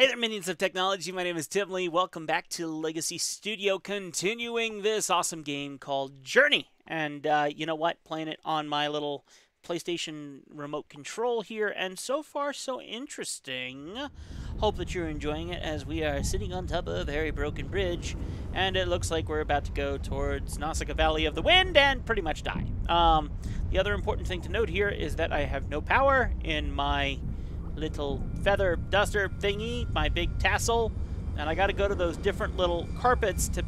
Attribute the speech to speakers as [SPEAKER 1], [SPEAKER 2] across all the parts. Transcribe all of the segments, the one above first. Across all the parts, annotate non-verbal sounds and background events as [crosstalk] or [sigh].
[SPEAKER 1] Hey there, minions of technology. My name is Tim Lee. Welcome back to Legacy Studio, continuing this awesome game called Journey. And uh, you know what? Playing it on my little PlayStation remote control here, and so far so interesting. Hope that you're enjoying it as we are sitting on top of a very broken bridge, and it looks like we're about to go towards Nausicaa Valley of the Wind and pretty much die. Um, the other important thing to note here is that I have no power in my little feather duster thingy, my big tassel, and I got to go to those different little carpets to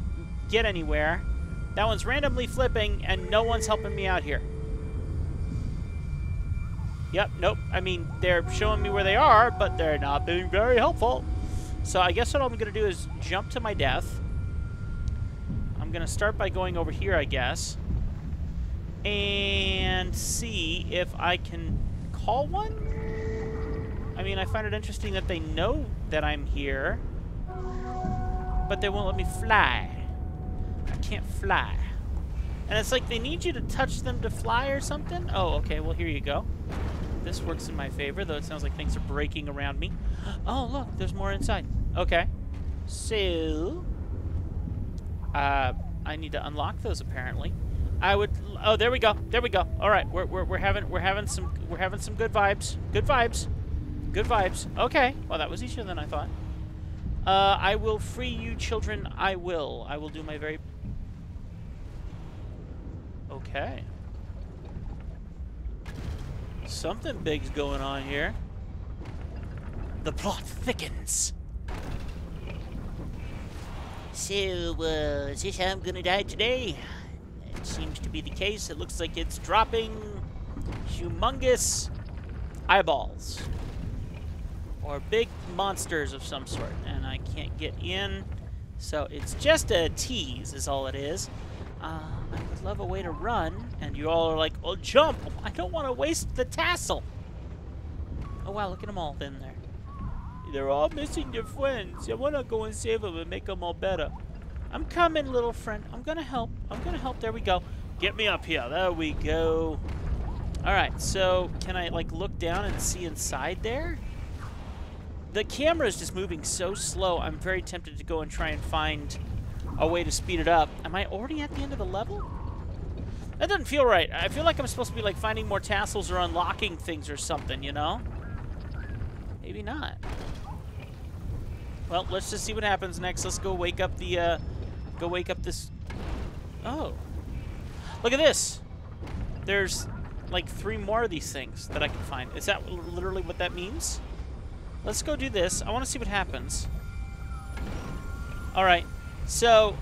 [SPEAKER 1] get anywhere. That one's randomly flipping, and no one's helping me out here. Yep, nope. I mean, they're showing me where they are, but they're not being very helpful. So I guess what I'm going to do is jump to my death. I'm going to start by going over here, I guess. And see if I can call one? I mean, I find it interesting that they know that I'm here, but they won't let me fly. I can't fly. And it's like they need you to touch them to fly or something? Oh, okay, well, here you go. This works in my favor, though it sounds like things are breaking around me. [gasps] Oh, look, there's more inside. Okay. So, uh, I need to unlock those apparently. I would. Oh, there we go. There we go. All right, we're, we're, we're having we're having some we're having some good vibes. Good vibes. Good vibes. Okay. Well, that was easier than I thought. Uh, I will free you, children. I will. I will do my very... Okay. Something big's going on here. The plot thickens. So, uh, is this how I'm gonna die today? It seems to be the case. It looks like it's dropping humongous eyeballs or big monsters of some sort, and I can't get in. So it's just a tease is all it is. Uh, I would love a way to run, and you all are like, oh, jump! I don't want to waste the tassel! Oh, wow, look at them all in there. They're all missing their friends. I want to go and save them and make them all better. I'm coming, little friend. I'm going to help. I'm going to help. There we go. Get me up here. There we go. All right, so can I, like, look down and see inside there? The camera is just moving so slow, I'm very tempted to go and try and find a way to speed it up. Am I already at the end of the level? That doesn't feel right. I feel like I'm supposed to be like finding more tassels or unlocking things or something, you know? Maybe not. Well, let's just see what happens next. Let's go wake up the, uh, go wake up this... Oh. Look at this! There's, like, three more of these things that I can find. Is that literally what that means? Let's go do this. I want to see what happens. Alright, so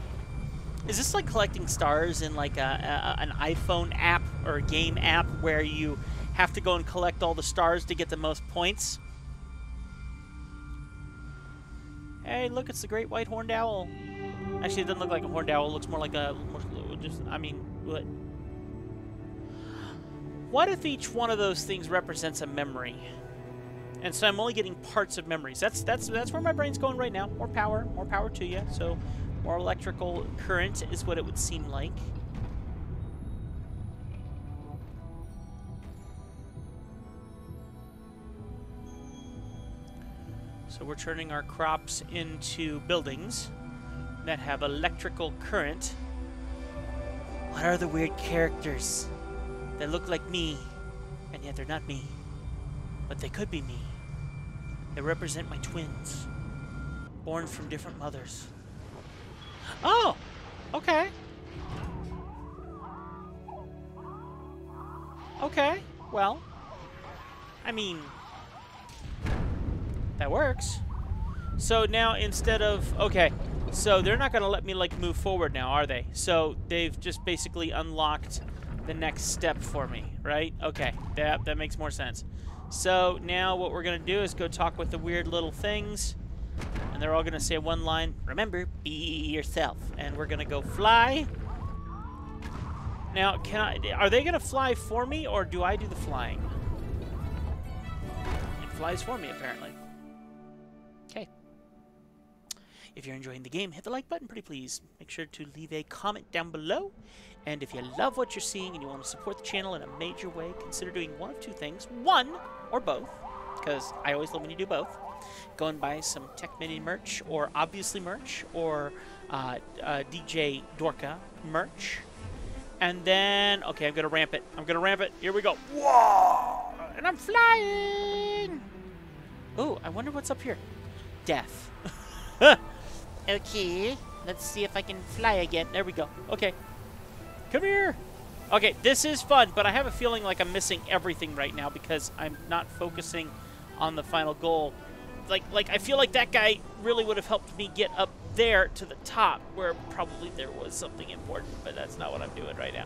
[SPEAKER 1] is this like collecting stars in like a, a, an iPhone app or a game app where you have to go and collect all the stars to get the most points? Hey, look, it's the great white horned owl. Actually, it doesn't look like a horned owl. It looks more like a... Just, I mean, what? What if each one of those things represents a memory? And so I'm only getting parts of memories. That's that's that's where my brain's going right now. More power, more power to you. So more electrical current is what it would seem like. So we're turning our crops into buildings that have electrical current. What are the weird characters that look like me, and yet they're not me? But they could be me. They represent my twins, born from different mothers. Oh! Okay. Okay, well, I mean, that works. So now instead of, okay, so they're not going to let me like move forward now, are they? So they've just basically unlocked the next step for me, right? Okay, that, that makes more sense. So now what we're going to do is go talk with the weird little things. And they're all going to say one line, remember, be yourself. And we're going to go fly. Now, can I, are they going to fly for me, or do I do the flying? It flies for me, apparently. Okay. If you're enjoying the game, hit the like button, pretty please. Make sure to leave a comment down below. And if you love what you're seeing and you want to support the channel in a major way, consider doing one of two things. One, or both, because I always love when you do both. Go and buy some Tech Mini merch, or obviously merch, or uh, uh, DJ Dorka merch. And then, okay, I'm gonna ramp it. I'm gonna ramp it. Here we go. Whoa! And I'm flying. Oh, I wonder what's up here. Death. [laughs] okay, let's see if I can fly again. There we go. Okay, come here. Okay, this is fun, but I have a feeling like I'm missing everything right now because I'm not focusing on the final goal. Like, like I feel like that guy really would have helped me get up there to the top where probably there was something important, but that's not what I'm doing right now.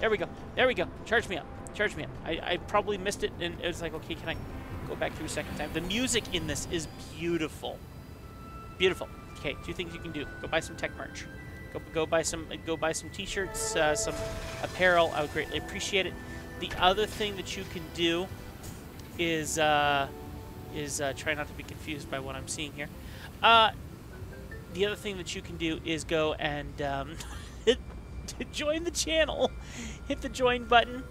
[SPEAKER 1] There we go. There we go. Charge me up. Charge me up. I, I probably missed it, and it was like, okay, can I go back through a second time? The music in this is beautiful. Beautiful. Okay, two things you can do. Go buy some tech merch. Go, go buy some go buy some t-shirts, uh, some apparel. I would greatly appreciate it. The other thing that you can do is uh, is uh, try not to be confused by what I'm seeing here. Uh, the other thing that you can do is go and um, [laughs] join the channel. Hit the join button.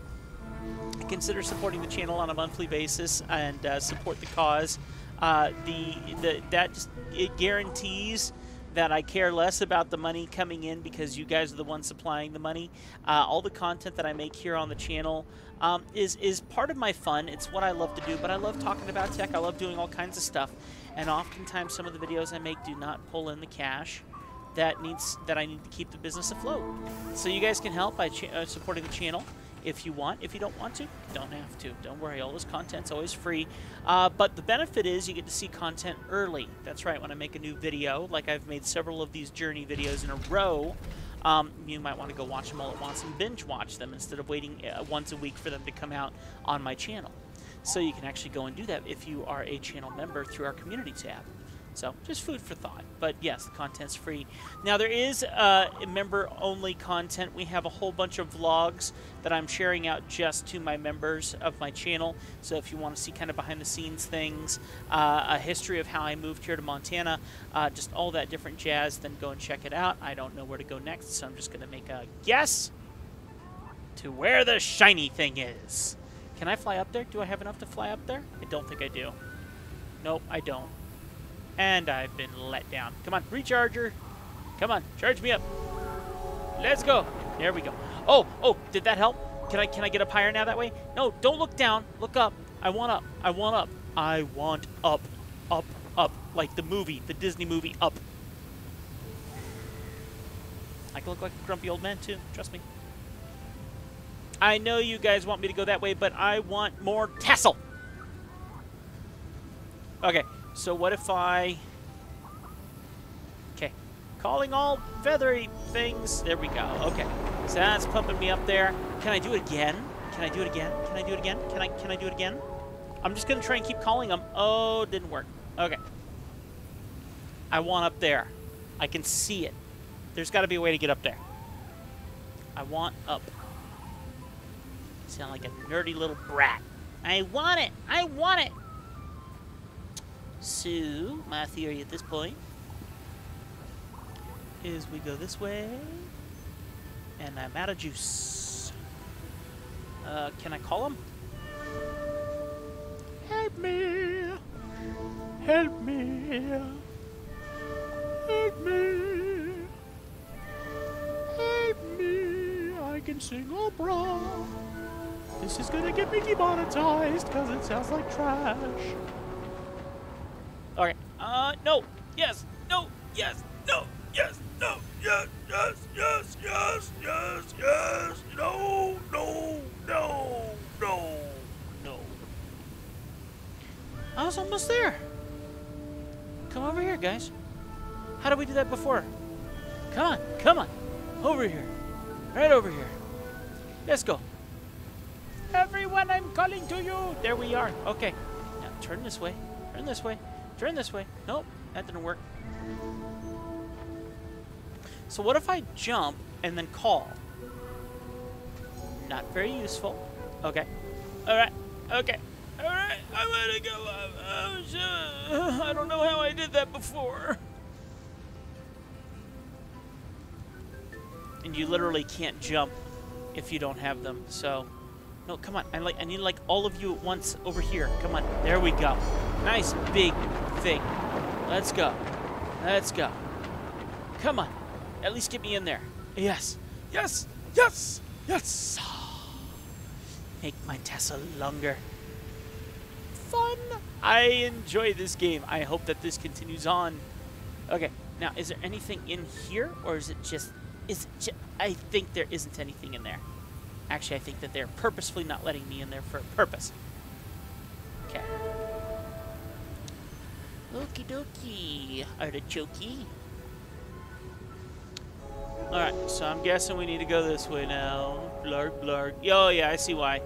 [SPEAKER 1] Consider supporting the channel on a monthly basis and uh, support the cause. Uh, the the that just, it guarantees that I care less about the money coming in because you guys are the ones supplying the money. Uh, all the content that I make here on the channel um, is is part of my fun. It's what I love to do, but I love talking about tech. I love doing all kinds of stuff, and oftentimes some of the videos I make do not pull in the cash that needs that I need to keep the business afloat. So you guys can help by uh, supporting the channel if you want. If you don't want to, don't have to. Don't worry, all this content's always free. Uh, but the benefit is you get to see content early. That's right, when I make a new video, like I've made several of these journey videos in a row, um, you might want to go watch them all at once and binge watch them instead of waiting uh, once a week for them to come out on my channel. So you can actually go and do that if you are a channel member through our community tab. So just food for thought. But yes, the content's free. Now there is uh, member-only content. We have a whole bunch of vlogs that I'm sharing out just to my members of my channel. So if you want to see kind of behind-the-scenes things, uh, a history of how I moved here to Montana, uh, just all that different jazz, then go and check it out. I don't know where to go next, so I'm just going to make a guess to where the shiny thing is. Can I fly up there? Do I have enough to fly up there? I don't think I do. Nope, I don't. And I've been let down. Come on, recharger. Come on, charge me up. Let's go. There we go. Oh, oh, did that help? Can I can I get up higher now that way? No, don't look down. Look up. I want up. I want up. I want up. Up, up. Like the movie, the Disney movie Up. I can look like a grumpy old man too, trust me. I know you guys want me to go that way, but I want more tassel. Okay, so what if I... Okay. Calling all feathery things. There we go. Okay. So that's pumping me up there. Can I do it again? Can I do it again? Can I do it again? Can I can I do it again? I'm just going to try and keep calling them. Oh, didn't work. Okay. I want up there. I can see it. There's got to be a way to get up there. I want up. sound like a nerdy little brat. I want it. I want it. So, my theory at this point is we go this way, and I'm out of juice. Uh, can I call him? Help me! Help me! Help me! Help me! I can sing opera! This is gonna get me demonetized because it sounds like trash. Okay. Uh, no. Yes. No. Yes. No. Yes. No. Yes. Yes. Yes. Yes. Yes. Yes. No. No. No. No. No. I was almost there. Come over here, guys. How did we do that before? Come on. Come on. Over here. Right over here. Let's go. Everyone, I'm calling to you. There we are. Okay. Now turn this way. Turn this way. Turn this way. Nope, that didn't work. So what if I jump and then call? Not very useful. Okay. Alright. Okay. Alright. I'm gonna go up. Oh, sure. I don't know how I did that before. And you literally can't jump if you don't have them, so... No, come on. I like I need like all of you at once over here. Come on. There we go. Nice big thing. Let's go. Let's go. Come on. At least get me in there. Yes. Yes. Yes. Yes. Make my tassel longer. Fun. I enjoy this game. I hope that this continues on. Okay. Now, is there anything in here, or is it just? Is it ju I think there isn't anything in there. Actually, I think that they're purposefully not letting me in there for a purpose. Okie dokie, artichoke. Alright, so I'm guessing we need to go this way now. Blarg, blarg. Oh, yeah, I see why.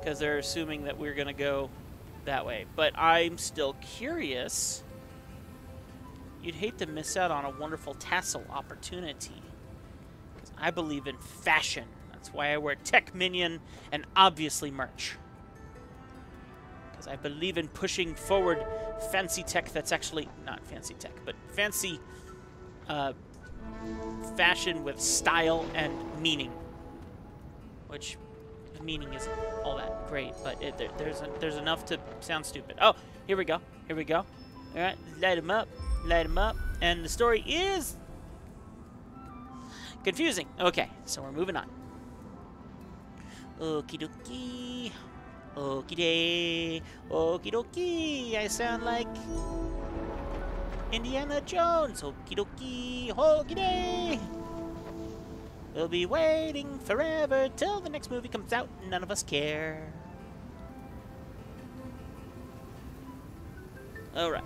[SPEAKER 1] Because they're assuming that we're going to go that way. But I'm still curious. You'd hate to miss out on a wonderful tassel opportunity. Because I believe in fashion. That's why I wear Tech Minion and obviously merch. Because I believe in pushing forward fancy tech that's actually not fancy tech, but fancy uh, fashion with style and meaning. Which meaning isn't all that great, but it, there, there's a, there's enough to sound stupid. Oh, here we go. Here we go. All right, light them up, light them up, and the story is confusing. Okay, so we're moving on. Okie dokie. Okie day. Okie dokie. I sound like Indiana Jones. Okie dokie. Okie day. We'll be waiting forever till the next movie comes out. None of us care. Alright.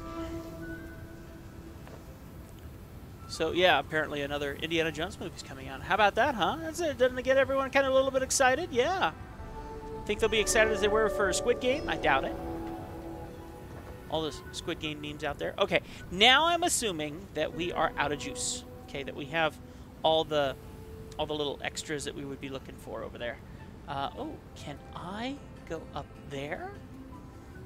[SPEAKER 1] So yeah, apparently another Indiana Jones movie's coming out. How about that, huh? That's it. Doesn't it get everyone kind of a little bit excited? Yeah. Think they'll be excited as they were for Squid Game? I doubt it. All the Squid Game memes out there. Okay, now I'm assuming that we are out of juice. Okay, that we have all the all the little extras that we would be looking for over there. Uh, oh, can I go up there?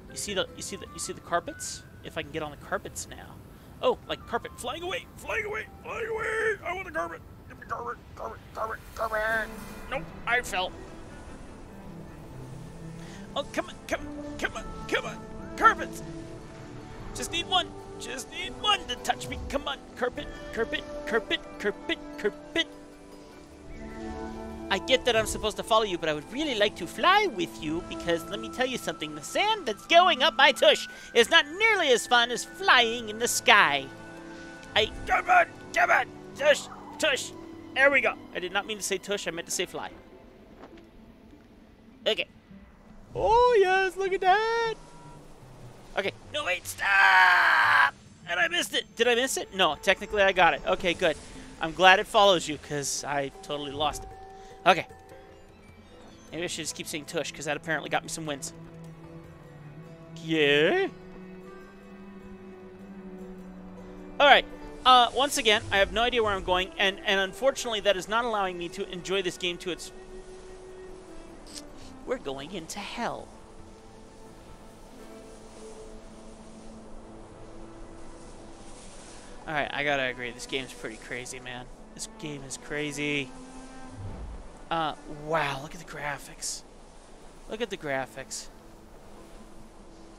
[SPEAKER 1] You see the you see the you see the carpets? If I can get on the carpets now. Oh, like carpet flying away, flying away, flying away. I want the carpet. Give me carpet, carpet, carpet, carpet. Nope, I fell. Oh, come on, come on, come on, come on. Carpets. Just need one. Just need one to touch me. Come on, carpet, carpet, carpet, carpet, carpet. I get that I'm supposed to follow you, but I would really like to fly with you because let me tell you something. The sand that's going up my tush is not nearly as fun as flying in the sky. I... Come on! Come on! Tush! Tush! There we go. I did not mean to say tush. I meant to say fly. Okay. Oh, yes. Look at that. Okay. No, wait. Stop! And I missed it. Did I miss it? No. Technically, I got it. Okay, good. I'm glad it follows you because I totally lost it. Okay. Maybe I should just keep saying tush, because that apparently got me some wins. Yeah? Alright. Uh, once again, I have no idea where I'm going, and, and unfortunately that is not allowing me to enjoy this game to its... We're going into hell. Alright, I gotta agree. This game's pretty crazy, man. This game is crazy. Uh, wow, look at the graphics. Look at the graphics.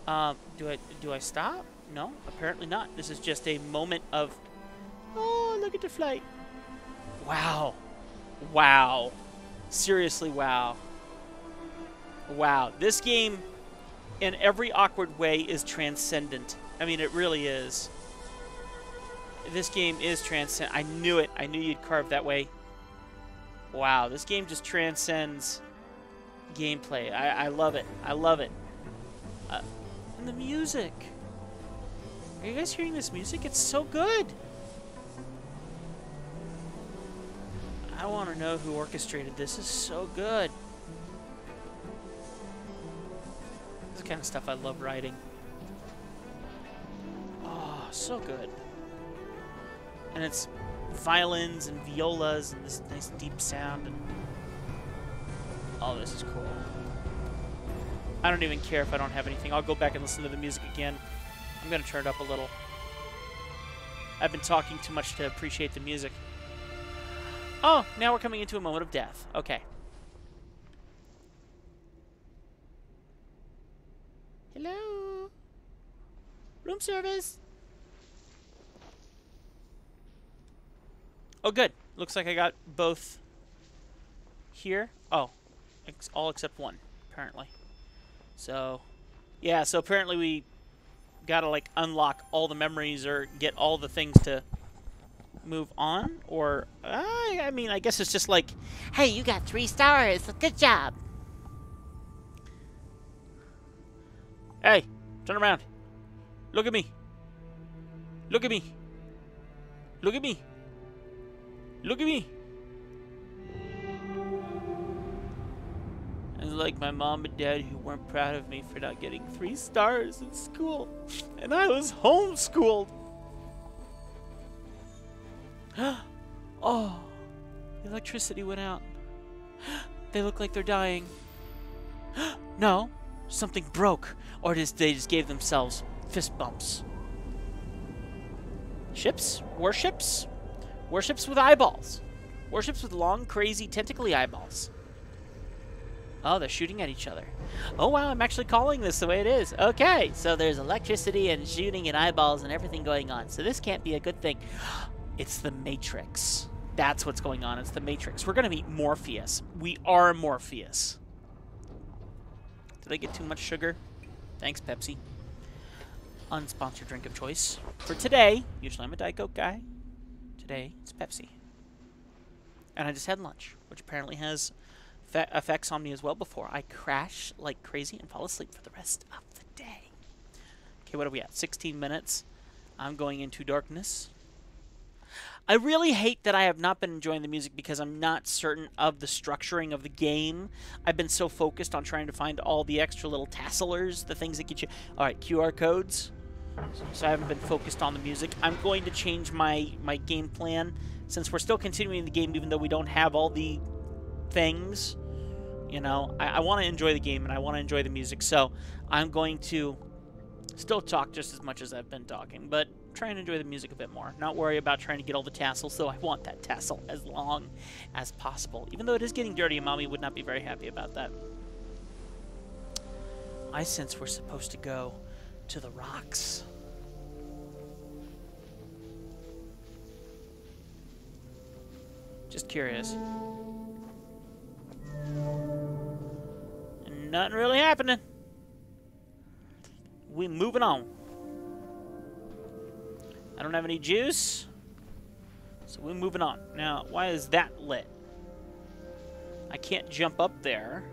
[SPEAKER 1] Um, do I do I stop? No, apparently not. This is just a moment of, oh, look at the flight. Wow. Wow. Seriously, wow. Wow. This game, in every awkward way, is transcendent. I mean, it really is. This game is transcendent. I knew it. I knew you'd carve that way. Wow, this game just transcends gameplay. I, I love it. I love it. Uh, and the music. Are you guys hearing this music? It's so good. I want to know who orchestrated this. This is so good. Kind of stuff I love writing. Oh, so good. And it's violins and violas and this nice deep sound and all oh, this is cool. I don't even care if I don't have anything. I'll go back and listen to the music again. I'm going to turn it up a little. I've been talking too much to appreciate the music. Oh, now we're coming into a moment of death. Okay. Hello? Service. Oh, good. Looks like I got both here. Oh, ex all except one, apparently. So, yeah, so apparently we gotta, like, unlock all the memories or get all the things to move on. Or, uh, I mean, I guess it's just like, hey, you got three stars. Good job. Hey, turn around. Look at me. Look at me. Look at me. Look at me. And like my mom and dad who weren't proud of me for not getting three stars in school. And I was homeschooled. [gasps] oh, the electricity went out. They look like they're dying. [gasps] no, something broke. Or just, they just gave themselves fist bumps. Ships? Warships? Warships with eyeballs. Warships with long, crazy, tentacly eyeballs. Oh, they're shooting at each other. Oh, wow, I'm actually calling this the way it is. Okay, so there's electricity and shooting and eyeballs and everything going on. So this can't be a good thing. [gasps] It's the Matrix. That's what's going on. It's the Matrix. We're going to meet Morpheus. We are Morpheus. Did I get too much sugar? Thanks, Pepsi. Unsponsored drink of choice. For today, usually I'm a Diet Coke guy. Today, it's Pepsi. And I just had lunch, which apparently has effects on me as well before I crash like crazy and fall asleep for the rest of the day. Okay, what are we at? 16 minutes. I'm going into darkness. I really hate that I have not been enjoying the music because I'm not certain of the structuring of the game. I've been so focused on trying to find all the extra little tasselers, the things that get you... Alright, QR codes. So I haven't been focused on the music. I'm going to change my, my game plan since we're still continuing the game even though we don't have all the things. You know, I, I want to enjoy the game and I want to enjoy the music. So I'm going to still talk just as much as I've been talking, but try and enjoy the music a bit more. Not worry about trying to get all the tassels, though I want that tassel as long as possible. Even though it is getting dirty, and Mommy would not be very happy about that. I sense we're supposed to go to the rocks. Just curious. Nothing really happening. We moving on. I don't have any juice. So we're moving on. Now, why is that lit? I can't jump up there.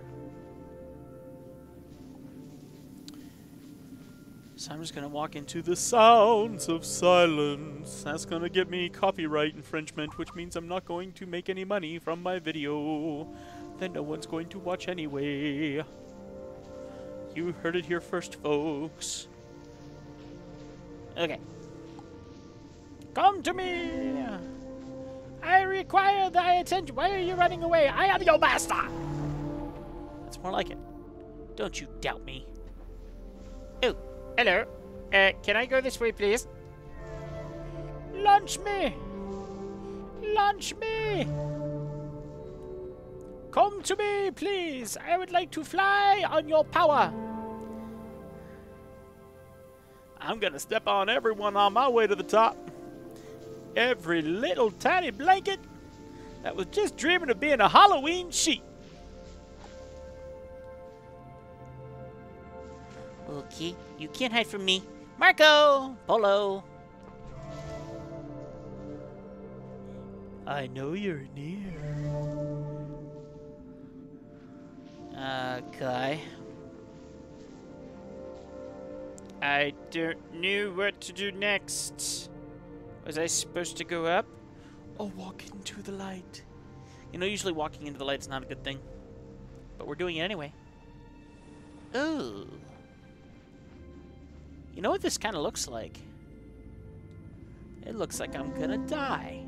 [SPEAKER 1] So I'm just going to walk into the sounds of silence. That's going to get me copyright infringement, which means I'm not going to make any money from my video. Then no one's going to watch anyway. You heard it here first, folks. Okay. Come to me! I require thy attention. Why are you running away? I am your master! That's more like it. Don't you doubt me. Hello. Uh, can I go this way, please? Launch me! Launch me! Come to me, please. I would like to fly on your power. I'm gonna step on everyone on my way to the top. Every little tiny blanket that was just dreaming of being a Halloween sheet. Okay, you can't hide from me. Marco! Polo! I know you're near. Uh, okay. I don't know what to do next. Was I supposed to go up? Or walk into the light? You know, usually walking into the light's not a good thing. But we're doing it anyway. Ooh. You know what this kind of looks like? It looks like I'm gonna die.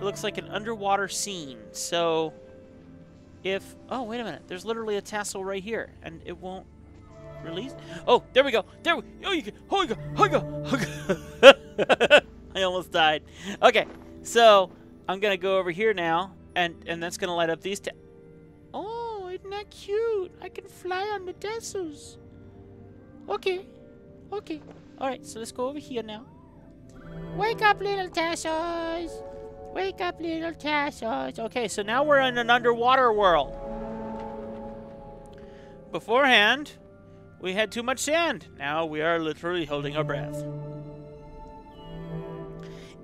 [SPEAKER 1] It looks like an underwater scene, so if... Oh, wait a minute. There's literally a tassel right here, and it won't release. Oh, there we go. There we Oh, you go. Oh, you go. Oh, you go. Oh, [laughs] I almost died. Okay, so I'm to go over here now, and, and that's to light up these... Oh, isn't that cute? I can fly on the tassels. Okay. Okay. Alright, so let's go over here now. Wake up, little Tassos! Wake up, little Tassos! Okay, so now we're in an underwater world. Beforehand, we had too much sand. Now we are literally holding our breath.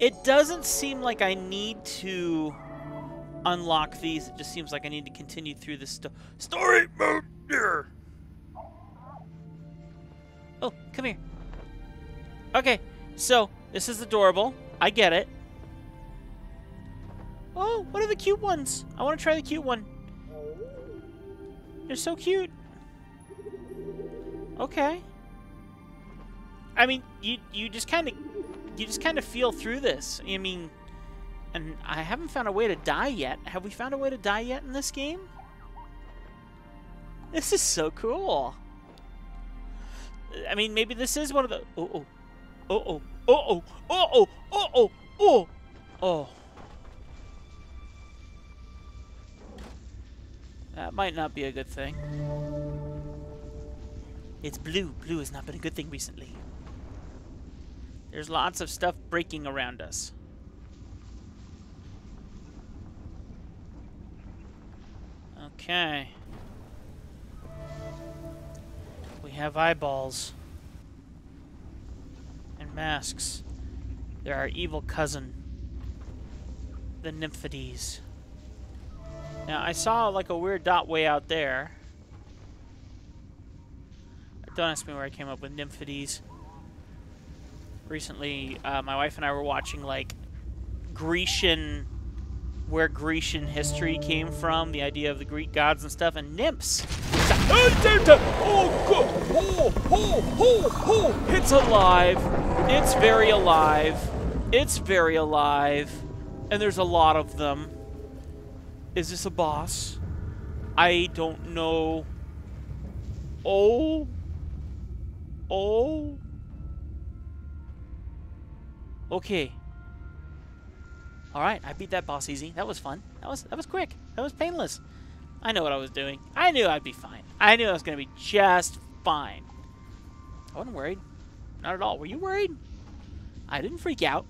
[SPEAKER 1] It doesn't seem like I need to unlock these. It just seems like I need to continue through this sto story mode. Oh, come here. Okay, so this is adorable. I get it. Oh, what are the cute ones? I want to try the cute one. They're so cute. Okay. I mean, you you just kind of you just kind of feel through this. I mean, and I haven't found a way to die yet. Have we found a way to die yet in this game? This is so cool. I mean, maybe this is one of the. Oh oh, oh oh, oh oh, oh oh, oh oh, oh. That might not be a good thing. It's blue. Blue has not been a good thing recently. There's lots of stuff breaking around us. Okay. Have eyeballs. And masks. They're our evil cousin. The Nymphides. Now, I saw like a weird dot way out there. Don't ask me where I came up with Nymphides. Recently, uh, my wife and I were watching like Grecian, where Grecian history came from, the idea of the Greek gods and stuff, and nymphs. Oh, oh, oh, oh, oh, it's alive. It's very alive. It's very alive. And there's a lot of them. Is this a boss? I don't know. Oh Oh. Okay. Alright, I beat that boss easy. That was fun. That was that was quick. That was painless. I know what I was doing. I knew I'd be fine. I knew I was going to be just fine. I wasn't worried. Not at all. Were you worried? I didn't freak out.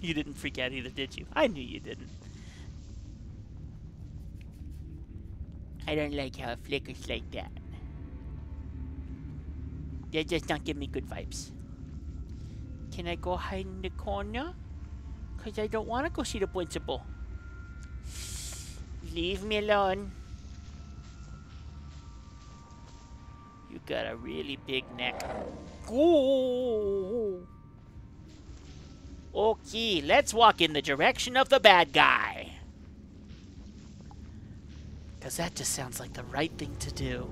[SPEAKER 1] You didn't freak out either, did you? I knew you didn't. I don't like how it flickers like that. That don't give me good vibes. Can I go hide in the corner? Because I don't want to go see the principal. Leave me alone. You got a really big neck. Ooh. Okay, let's walk in the direction of the bad guy. Because that just sounds like the right thing to do.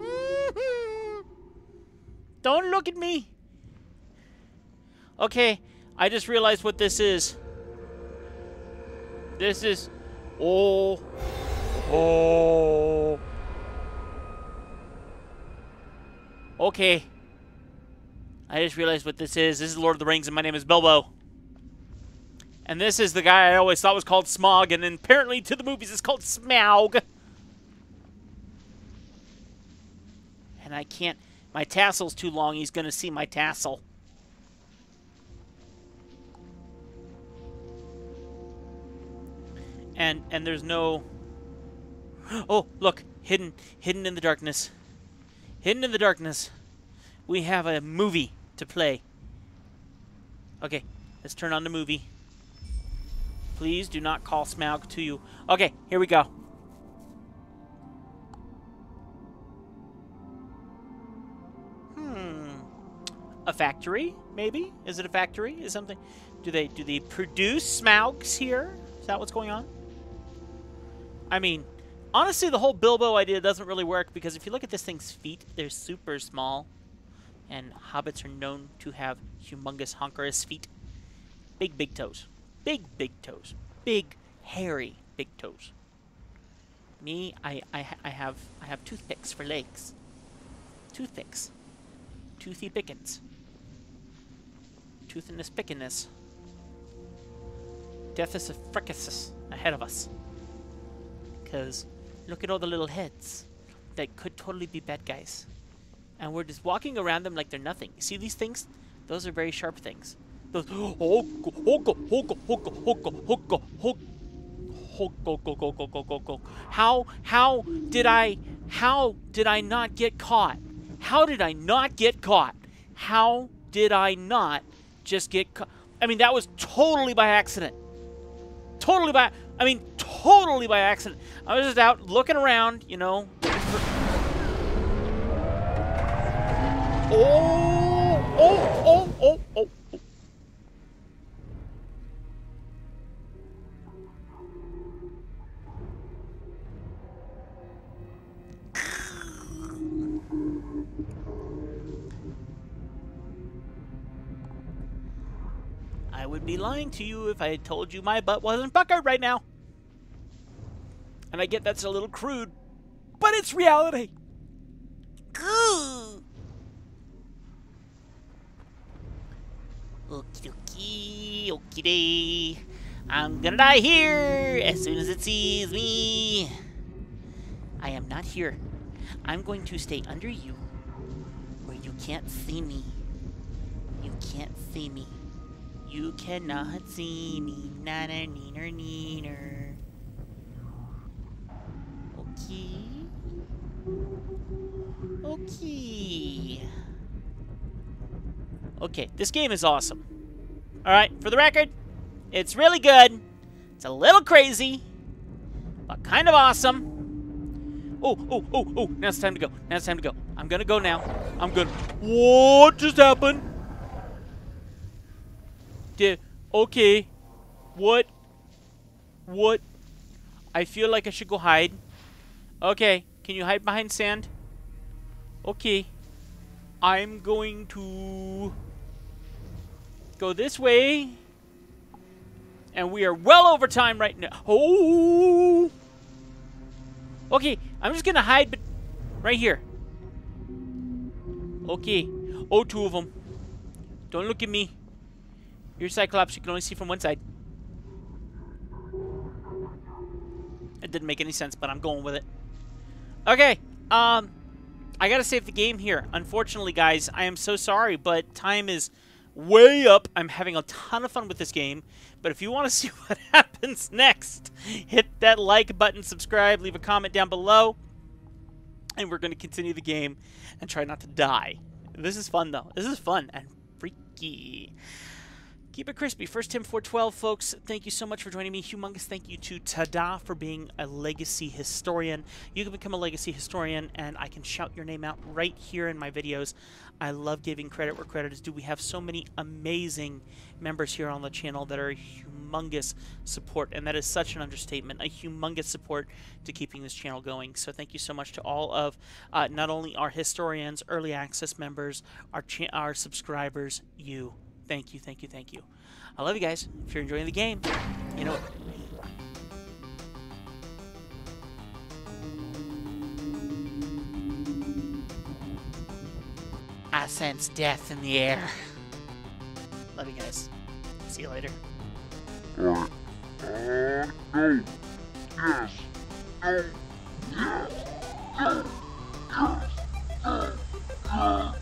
[SPEAKER 1] [laughs] Don't look at me. Okay, I just realized what this is. This is... Oh. Oh. Okay. I just realized what this is. This is Lord of the Rings, and my name is Bilbo. And this is the guy I always thought was called Smaug, and then apparently to the movies it's called Smaug. And I can't... My tassel's too long. He's going to see my tassel. And and there's no... [gasps] Oh, look. Hidden. Hidden in the darkness. Hidden in the darkness. We have a movie to play. Okay, let's turn on the movie. Please do not call Smaug to you. Okay, here we go. Hmm A factory, maybe? Is it a factory? Is something... Do they do they produce Smaugs here? Is that what's going on? I mean, honestly, the whole Bilbo idea doesn't really work because if you look at this thing's feet, they're super small. And hobbits are known to have humongous honkerous feet. Big, big toes. Big, big toes. Big, hairy, big toes. Me, I, I, I have I have toothpicks for legs. Toothpicks. Toothy pickens toothiness pickiness. Death is a fricassus ahead of us. Because look at all the little heads. that could totally be bad guys. And we're just walking around them like they're nothing. See these things? Those are very sharp things. Those. How how did I how did I not get caught? How did I not get caught? How did I not just get caught? I mean, that was totally by accident. Totally by, I mean, totally by accident. I was just out looking around, you know. Oh, oh, oh, oh, oh. I would be lying to you if I told you my butt wasn't puckered right now. And I get that's a little crude, but it's reality. Okie dokie, okie day. I'm gonna die here as soon as it sees me. I am not here. I'm going to stay under you where you can't see me. You can't see me. You cannot see me. Nana neener neener. Okay, this game is awesome. Alright, for the record, it's really good. It's a little crazy, but kind of awesome. Oh, oh, oh, oh, now it's time to go. Now it's time to go. I'm gonna go now. I'm gonna... What just happened? Did... Okay. What? What? I feel like I should go hide. Okay, can you hide behind sand? Okay. I'm going to go this way. And we are well over time right now. Oh! Okay, I'm just gonna hide right here. Okay. Oh, two of them. Don't look at me. You're Cyclops. You can only see from one side. It didn't make any sense, but I'm going with it. Okay. Um, I gotta save the game here. Unfortunately, guys, I am so sorry, but time is way up. I'm having a ton of fun with this game. But if you want to [laughs] see what happens next, hit that like button, subscribe, leave a comment down below. And we're going to continue the game and try not to die. This is fun, though. This is fun and freaky. Keep it crispy. First Tim 412, folks. Thank you so much for joining me. Humongous thank you to Tada for being a legacy historian. You can become a legacy historian, and I can shout your name out right here in my videos. I love giving credit where credit is due. We have so many amazing members here on the channel that are humongous support, and that is such an understatement. A humongous support to keeping this channel going. So thank you so much to all of uh, not only our historians, early access members, our our subscribers, you. Thank you, thank you, thank you. I love you guys. If you're enjoying the game, you know I sense death in the air. Love you guys. See you later.
[SPEAKER 2] Yes. Yes. Yes. Yes. Yes. Yes. Yes.